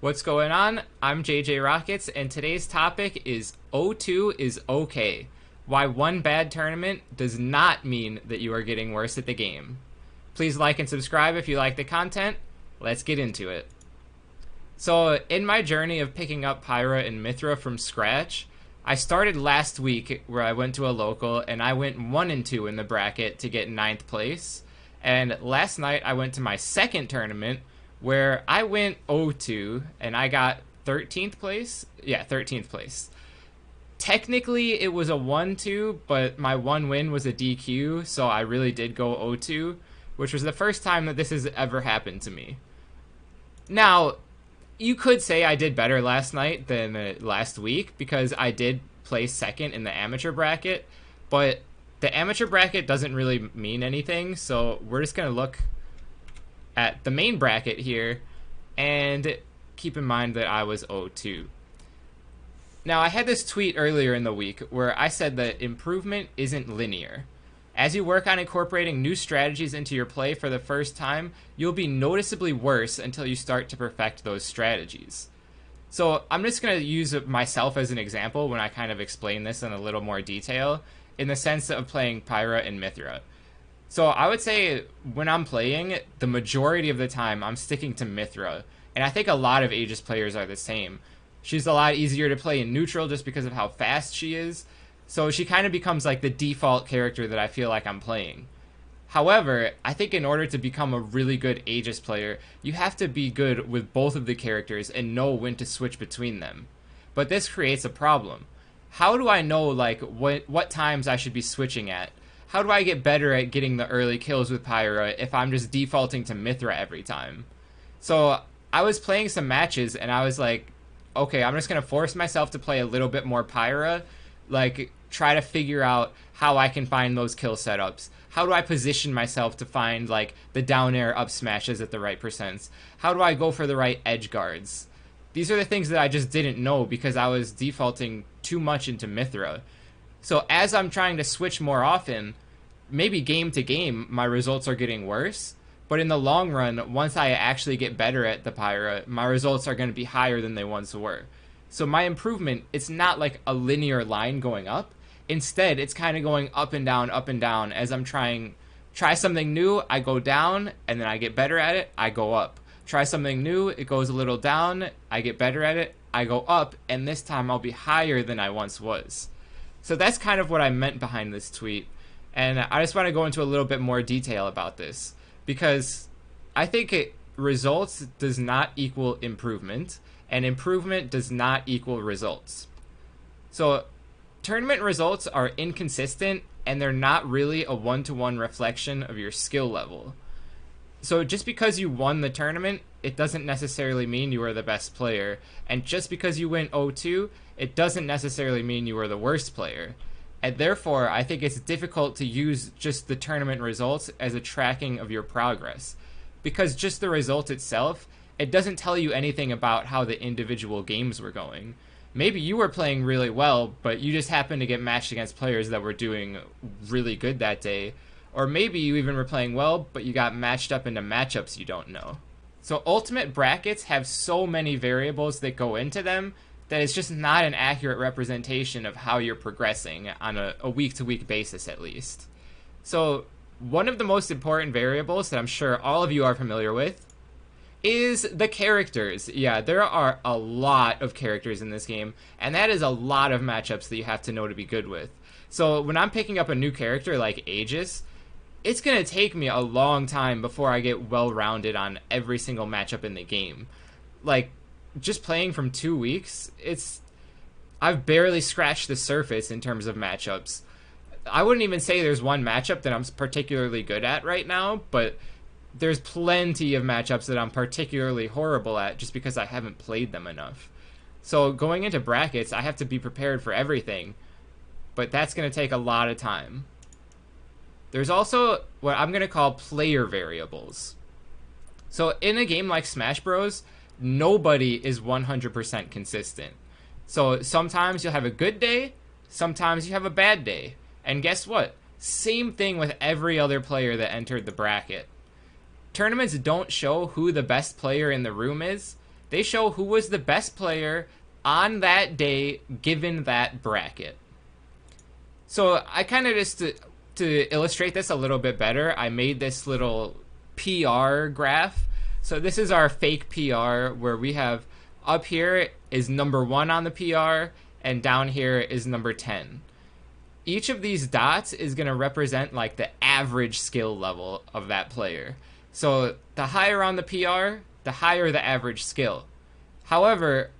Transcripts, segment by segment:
What's going on? I'm JJ Rockets, and today's topic is O2 is okay. Why one bad tournament does not mean that you are getting worse at the game. Please like and subscribe if you like the content. Let's get into it. So, in my journey of picking up Pyra and Mythra from scratch, I started last week where I went to a local and I went 1 and 2 in the bracket to get ninth place. And last night I went to my second tournament where I went 0-2 and I got 13th place. Yeah, 13th place. Technically, it was a 1-2, but my one win was a DQ, so I really did go 0-2, which was the first time that this has ever happened to me. Now, you could say I did better last night than uh, last week because I did place second in the amateur bracket, but the amateur bracket doesn't really mean anything, so we're just going to look at the main bracket here and keep in mind that I was 0-2. Now, I had this tweet earlier in the week where I said that improvement isn't linear. As you work on incorporating new strategies into your play for the first time, you'll be noticeably worse until you start to perfect those strategies. So, I'm just going to use myself as an example when I kind of explain this in a little more detail in the sense of playing Pyra and Mythra. So I would say when I'm playing, the majority of the time I'm sticking to Mythra. and I think a lot of Aegis players are the same. She's a lot easier to play in neutral just because of how fast she is, so she kind of becomes like the default character that I feel like I'm playing. However, I think in order to become a really good Aegis player, you have to be good with both of the characters and know when to switch between them. But this creates a problem how do I know like what what times I should be switching at? How do I get better at getting the early kills with Pyra if I'm just defaulting to Mythra every time? So I was playing some matches and I was like, okay, I'm just gonna force myself to play a little bit more Pyra, like try to figure out how I can find those kill setups. How do I position myself to find like the down air up smashes at the right percents? How do I go for the right edge guards? These are the things that I just didn't know because I was defaulting too much into Mythra. So as I'm trying to switch more often, maybe game to game, my results are getting worse. But in the long run, once I actually get better at the Pyra, my results are going to be higher than they once were. So my improvement, it's not like a linear line going up. Instead, it's kind of going up and down, up and down as I'm trying try something new, I go down, and then I get better at it, I go up try something new, it goes a little down, I get better at it, I go up, and this time I'll be higher than I once was. So that's kind of what I meant behind this tweet. And I just want to go into a little bit more detail about this because I think it results does not equal improvement, and improvement does not equal results. So tournament results are inconsistent and they're not really a one to one reflection of your skill level. So just because you won the tournament, it doesn't necessarily mean you are the best player. And just because you win 0-2, it doesn't necessarily mean you are the worst player. And therefore, I think it's difficult to use just the tournament results as a tracking of your progress. Because just the result itself, it doesn't tell you anything about how the individual games were going. Maybe you were playing really well, but you just happened to get matched against players that were doing really good that day or maybe you even were playing well, but you got matched up into matchups you don't know. So ultimate brackets have so many variables that go into them that it's just not an accurate representation of how you're progressing on a week to week basis, at least. So, one of the most important variables that I'm sure all of you are familiar with is the characters. Yeah, there are a lot of characters in this game, and that is a lot of matchups that you have to know to be good with. So, when I'm picking up a new character like Aegis, it's going to take me a long time before I get well rounded on every single matchup in the game. Like, just playing from two weeks, it's. I've barely scratched the surface in terms of matchups. I wouldn't even say there's one matchup that I'm particularly good at right now, but there's plenty of matchups that I'm particularly horrible at just because I haven't played them enough. So going into brackets, I have to be prepared for everything, but that's going to take a lot of time. There's also what I'm going to call player variables. So in a game like Smash Bros, nobody is 100% consistent. So sometimes you'll have a good day, sometimes you have a bad day. And guess what? Same thing with every other player that entered the bracket. Tournaments don't show who the best player in the room is. They show who was the best player on that day given that bracket. So I kind of just to, illustrate this a little bit better, I made this little PR graph. So this is our fake PR where we have up here is number one on the PR and down here is number 10. Each of these dots is going to represent like the average skill level of that player. So the higher on the PR, the higher the average skill. However,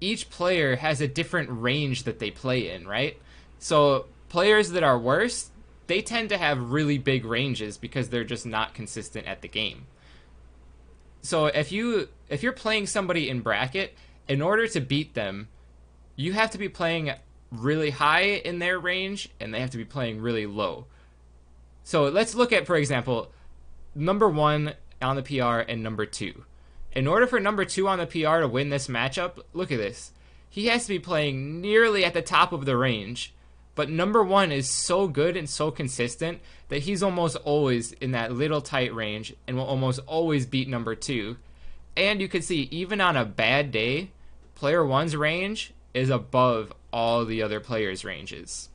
each player has a different range that they play in, right? So players that are worse, they tend to have really big ranges because they're just not consistent at the game. So if you if you're playing somebody in bracket, in order to beat them, you have to be playing really high in their range and they have to be playing really low. So let's look at for example, number 1 on the PR and number 2. In order for number 2 on the PR to win this matchup, look at this. He has to be playing nearly at the top of the range but number one is so good and so consistent that he's almost always in that little tight range and will almost always beat number two. And you can see, even on a bad day, player one's range is above all the other players' ranges.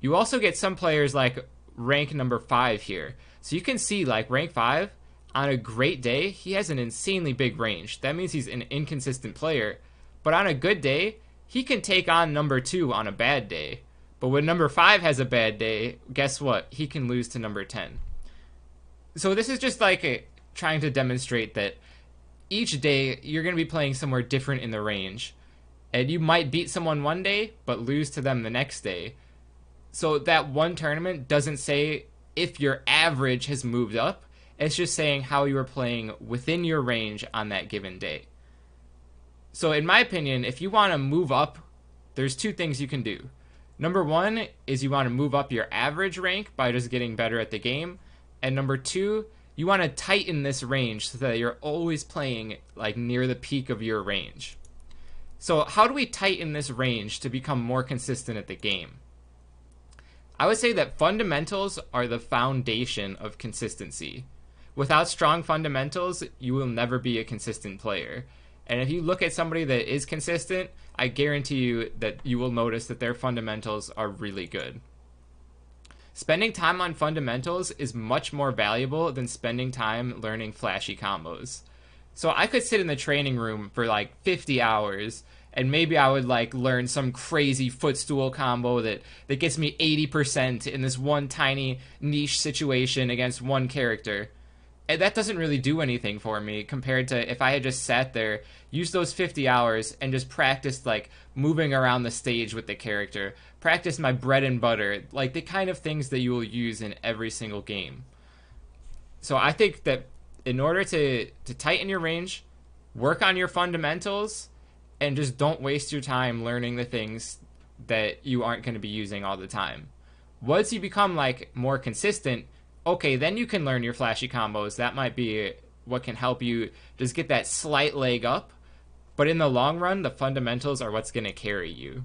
You also get some players like rank number five here. So you can see, like, rank five, on a great day, he has an insanely big range. That means he's an inconsistent player. But on a good day, he can take on number two on a bad day. But when number five has a bad day, guess what? He can lose to number 10. So this is just like a, trying to demonstrate that each day you're going to be playing somewhere different in the range. And you might beat someone one day, but lose to them the next day. So that one tournament doesn't say if your average has moved up. It's just saying how you are playing within your range on that given day. So, in my opinion, if you want to move up, there's two things you can do. Number one is you want to move up your average rank by just getting better at the game. And number two, you want to tighten this range so that you're always playing like near the peak of your range. So, how do we tighten this range to become more consistent at the game? I would say that fundamentals are the foundation of consistency. Without strong fundamentals, you will never be a consistent player. And if you look at somebody that is consistent, I guarantee you that you will notice that their fundamentals are really good. Spending time on fundamentals is much more valuable than spending time learning flashy combos. So I could sit in the training room for like 50 hours and maybe I would like learn some crazy footstool combo that that gets me 80% in this one tiny niche situation against one character Eh, that doesn't really do anything for me compared to if I had just sat there, used those 50 hours, and just practiced like moving around the stage with the character, practice my bread and butter, like the kind of things that you will use in every single game. So I think that in order to to tighten your range, work on your fundamentals, and just don't waste your time learning the things that you aren't going to be using all the time. Once you become like more consistent, okay, then you can learn your flashy combos. That might be what can help you just get that slight leg up. But in the long run, the fundamentals are what's going to carry you.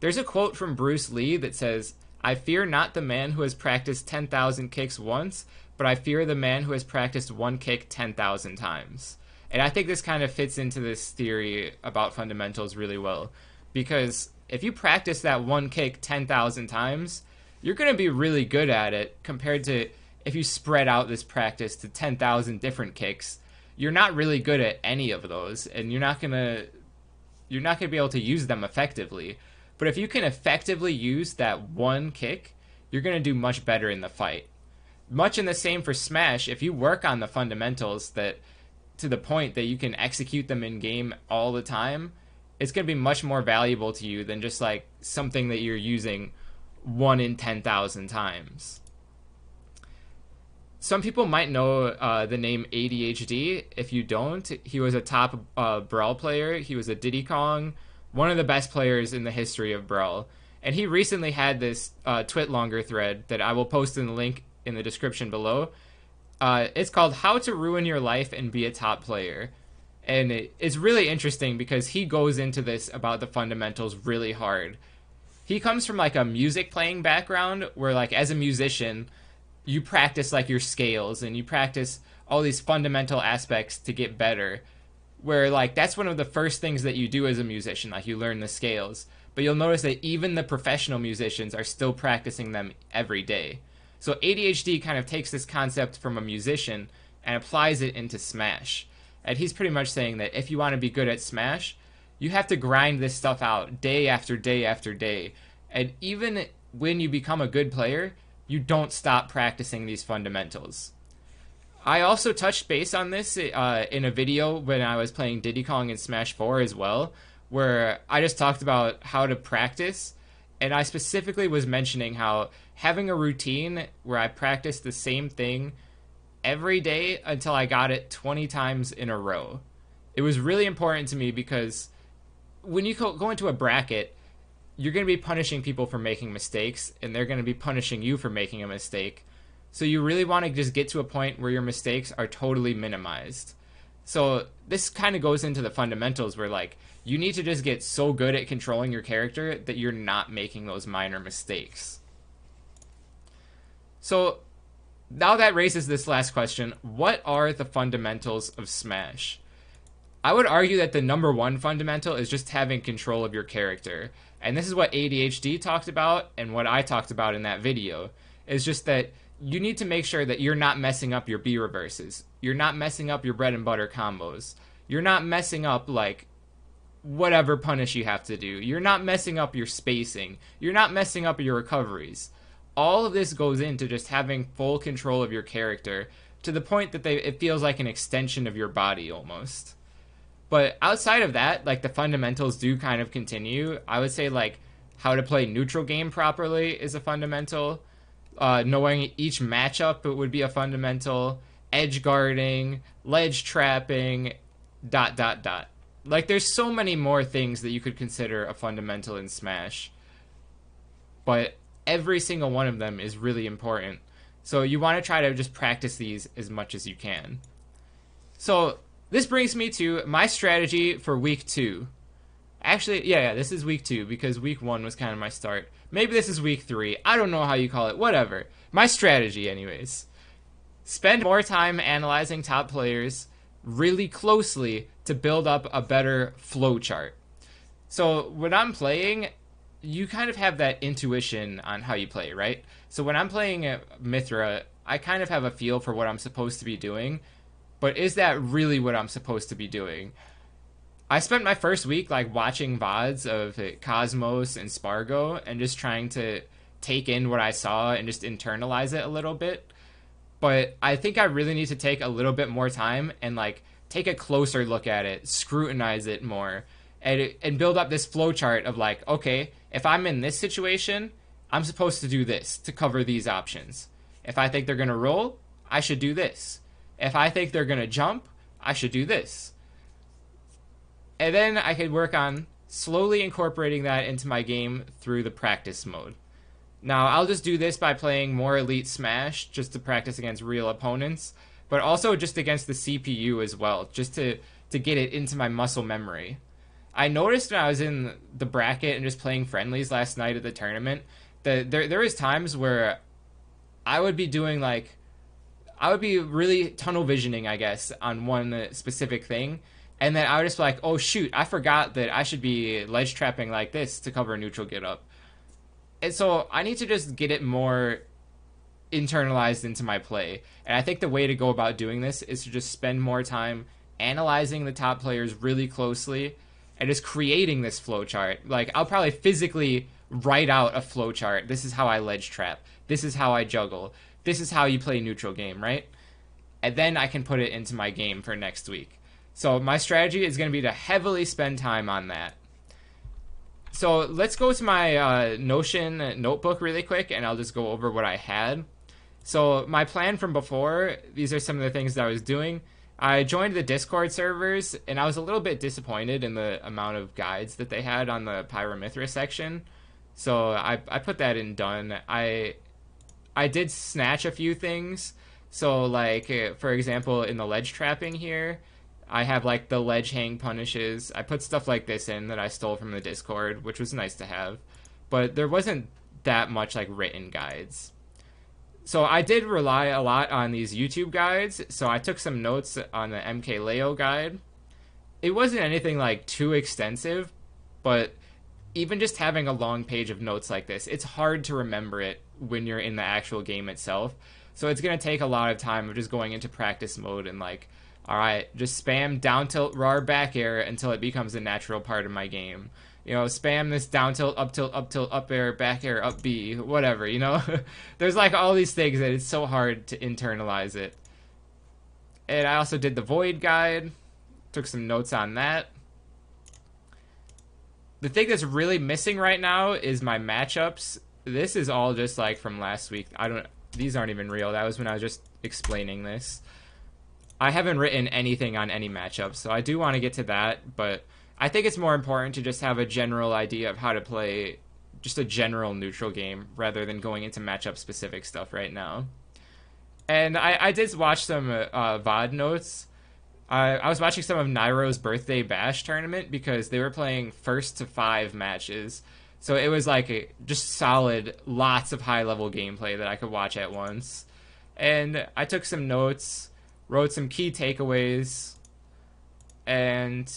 There's a quote from Bruce Lee that says, I fear not the man who has practiced 10,000 kicks once, but I fear the man who has practiced one kick 10,000 times. And I think this kind of fits into this theory about fundamentals really well. Because if you practice that one kick 10,000 times, you're going to be really good at it compared to if you spread out this practice to 10,000 different kicks. You're not really good at any of those and you're not going to you're not going to be able to use them effectively. But if you can effectively use that one kick, you're going to do much better in the fight. Much in the same for Smash, if you work on the fundamentals that to the point that you can execute them in game all the time, it's going to be much more valuable to you than just like something that you're using one in 10,000 times. Some people might know uh, the name ADHD. If you don't, he was a top uh, Brawl player. He was a Diddy Kong, one of the best players in the history of Brawl. And he recently had this uh, TwitLonger thread that I will post in the link in the description below. Uh, it's called How to Ruin Your Life and Be a Top Player. And it, it's really interesting because he goes into this about the fundamentals really hard he comes from like a music playing background where like as a musician you practice like your scales and you practice all these fundamental aspects to get better where like that's one of the first things that you do as a musician, like you learn the scales. But you'll notice that even the professional musicians are still practicing them every day. So ADHD kind of takes this concept from a musician and applies it into Smash. And he's pretty much saying that if you want to be good at Smash, you have to grind this stuff out day after day after day. And even when you become a good player, you don't stop practicing these fundamentals. I also touched base on this uh, in a video when I was playing Diddy Kong in Smash 4 as well, where I just talked about how to practice. And I specifically was mentioning how having a routine where I practice the same thing every day until I got it 20 times in a row. It was really important to me because when you go into a bracket, you're going to be punishing people for making mistakes, and they're going to be punishing you for making a mistake. So you really want to just get to a point where your mistakes are totally minimized. So this kind of goes into the fundamentals where like you need to just get so good at controlling your character that you're not making those minor mistakes. So now that raises this last question, what are the fundamentals of Smash? I would argue that the number one fundamental is just having control of your character. And this is what ADHD talked about and what I talked about in that video. Is just that you need to make sure that you're not messing up your B reverses. You're not messing up your bread and butter combos. You're not messing up like whatever punish you have to do. You're not messing up your spacing. You're not messing up your recoveries. All of this goes into just having full control of your character to the point that they it feels like an extension of your body almost. But outside of that, like the fundamentals do kind of continue. I would say like how to play neutral game properly is a fundamental uh, knowing each matchup would be a fundamental, edge guarding, ledge trapping, dot dot dot. Like there's so many more things that you could consider a fundamental in Smash. But every single one of them is really important. So you want to try to just practice these as much as you can. So this brings me to my strategy for week 2. Actually, yeah, yeah, this is week 2 because week 1 was kind of my start. Maybe this is week three. I don't know how you call it. Whatever. My strategy, anyways. Spend more time analyzing top players really closely to build up a better flow chart. So when I'm playing, you kind of have that intuition on how you play, right? So when I'm playing Mythra, I kind of have a feel for what I'm supposed to be doing, but is that really what I'm supposed to be doing? I spent my first week like watching VODs of Cosmos and Sparg0 and just trying to take in what I saw and just internalize it a little bit. But I think I really need to take a little bit more time and like take a closer look at it, scrutinize it more, and and build up this flowchart of like, okay, if I'm in this situation, I'm supposed to do this to cover these options. If I think they're gonna roll, I should do this. If I think they're gonna jump, I should do this and then I could work on slowly incorporating that into my game through the practice mode. Now, I'll just do this by playing more Elite Smash just to practice against real opponents, but also just against the CPU as well, just to, to get it into my muscle memory. I noticed when I was in the bracket and just playing friendlies last night at the tournament that there there is times where I would be doing like I would be really tunnel visioning, I guess, on one specific thing, and then I would just be like, oh shoot, I forgot that I should be ledge trapping like this to cover a neutral get up. And so I need to just get it more internalized into my play. And I think the way to go about doing this is to just spend more time analyzing the top players really closely and just creating this flowchart. Like I'll probably physically write out a flowchart. This is how I ledge trap. This is how I juggle. This is how you play neutral game, right? And then I can put it into my game for next week. So my strategy is going to be to heavily spend time on that. So let's go to my uh, Notion notebook really quick, and I'll just go over what I had. So my plan from before, these are some of the things that I was doing. I joined the Discord servers, and I was a little bit disappointed in the amount of guides that they had on the Pyra/Mythra section. So I, I put that in done. I I did snatch a few things. So like eh, for example, in the ledge trapping here, I have like the ledge hang punishes. I put stuff like this in that I stole from the Discord, which was nice to have. But there wasn't that much like written guides. So I did rely a lot on these YouTube guides. So I took some notes on the MKLeo guide. it wasn't anything like too extensive, but even just having a long page of notes like this, it's hard to remember it when you're in the actual game itself. So it's going to take a lot of time of just going into practice mode and like, all right, just spam down tilt RAR back air until it becomes a natural part of my game. You know, spam this down tilt, up tilt, up tilt, up air, back air, up B, whatever, you know? There's like all these things that it's so hard to internalize it. And I also did the Void guide, took some notes on that. The thing that's really missing right now is my matchups. This is all just like from last week. I don't these aren't even real. That was when I was just explaining this. I haven't written anything on any matchups, so I do want to get to that, but I think it's more important to just have a general idea of how to play just a general neutral game rather than going into matchup specific stuff right now. And I, I did watch some uh, VOD notes. I, I was watching some of Nairo's birthday bash tournament because they were playing first to five matches. So it was like a, just solid, lots of high level gameplay that I could watch at once. And I took some notes, wrote some key takeaways, and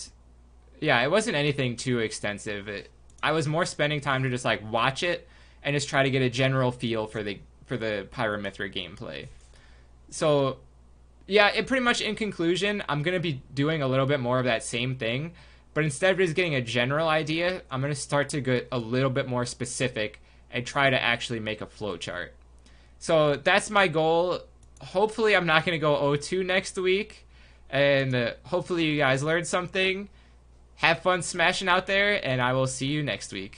yeah, it wasn't anything too extensive. It, I was more spending time to just like watch it and just try to get a general feel for the for the Pyra/Mythra gameplay. So yeah, it pretty much in conclusion, I'm gonna be doing a little bit more of that same thing but instead of just getting a general idea, I'm going to start to get a little bit more specific and try to actually make a flowchart. So that's my goal. Hopefully, I'm not going to go O2 next week. And uh, hopefully, you guys learned something. Have fun smashing out there, and I will see you next week.